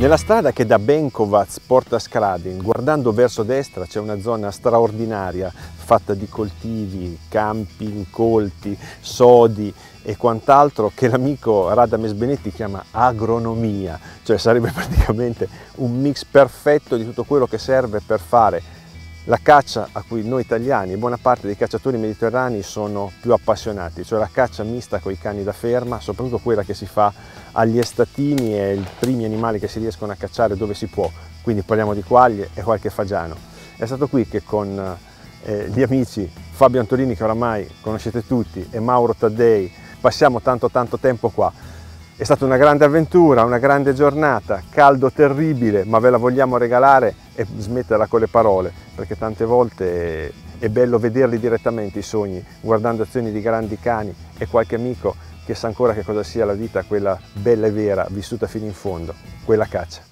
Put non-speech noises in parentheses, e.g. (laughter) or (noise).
Nella strada che da Benkovac porta a Skradin, guardando verso destra c'è una zona straordinaria fatta di coltivi, campi incolti, sodi e quant'altro che l'amico Radames Benetti chiama agronomia, cioè sarebbe (laughs) praticamente un mix perfetto di tutto quello che serve per fare la caccia a cui noi italiani e buona parte dei cacciatori mediterranei sono più appassionati, cioè la caccia mista con i cani da ferma, soprattutto quella che si fa agli estatini e i primi animali che si riescono a cacciare dove si può, quindi parliamo di quaglie e qualche fagiano. È stato qui che con eh, gli amici Fabio Antolini che oramai conoscete tutti e Mauro Taddei passiamo tanto tanto tempo qua è stata una grande avventura, una grande giornata, caldo terribile, ma ve la vogliamo regalare e smetterla con le parole, perché tante volte è bello vederli direttamente i sogni, guardando azioni di grandi cani e qualche amico che sa ancora che cosa sia la vita, quella bella e vera, vissuta fino in fondo, quella caccia.